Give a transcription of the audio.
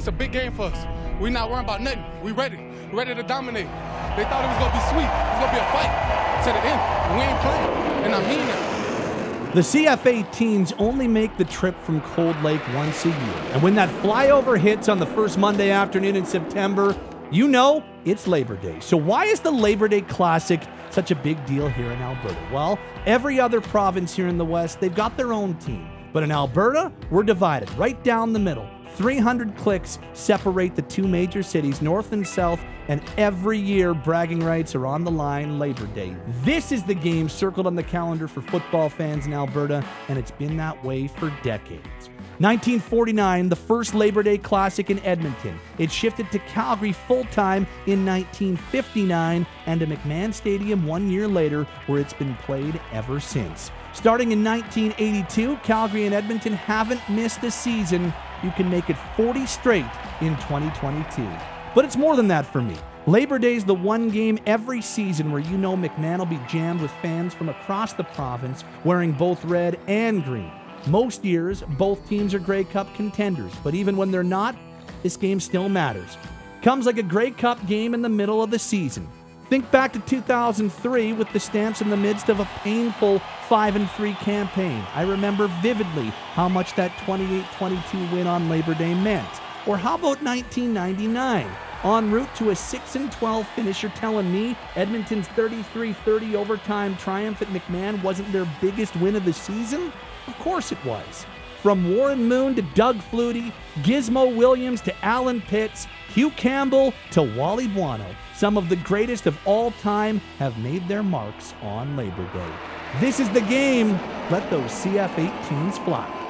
This a big game for us. We not worrying about nothing. We ready. We ready to dominate. They thought it was gonna be sweet. It's gonna be a fight to the end. We ain't playing. And I mean that. The CF 18s only make the trip from Cold Lake once a year. And when that flyover hits on the first Monday afternoon in September, you know it's Labor Day. So, why is the Labor Day Classic such a big deal here in Alberta? Well, every other province here in the West, they've got their own team. But in Alberta, we're divided right down the middle. 300 clicks separate the two major cities, north and south, and every year bragging rights are on the line Labor Day. This is the game circled on the calendar for football fans in Alberta, and it's been that way for decades. 1949, the first Labor Day Classic in Edmonton. It shifted to Calgary full time in 1959 and to McMahon Stadium one year later, where it's been played ever since. Starting in 1982, Calgary and Edmonton haven't missed a season. You can make it 40 straight in 2022. But it's more than that for me. Labor Day is the one game every season where you know McMahon will be jammed with fans from across the province wearing both red and green. Most years, both teams are Grey Cup contenders, but even when they're not, this game still matters. Comes like a Grey Cup game in the middle of the season. Think back to 2003 with the Stamps in the midst of a painful 5 and 3 campaign. I remember vividly how much that 28-22 win on Labor Day meant. Or how about 1999? En route to a 6 and 12 finish, you're telling me Edmonton's 33-30 overtime triumph at McMahon wasn't their biggest win of the season? Of course it was. From Warren Moon to Doug Flutie, Gizmo Williams to Allen Pitts, Hugh Campbell to Wally Buono, some of the greatest of all time have made their marks on Labor Day. This is the game. Let those CF 18s fly.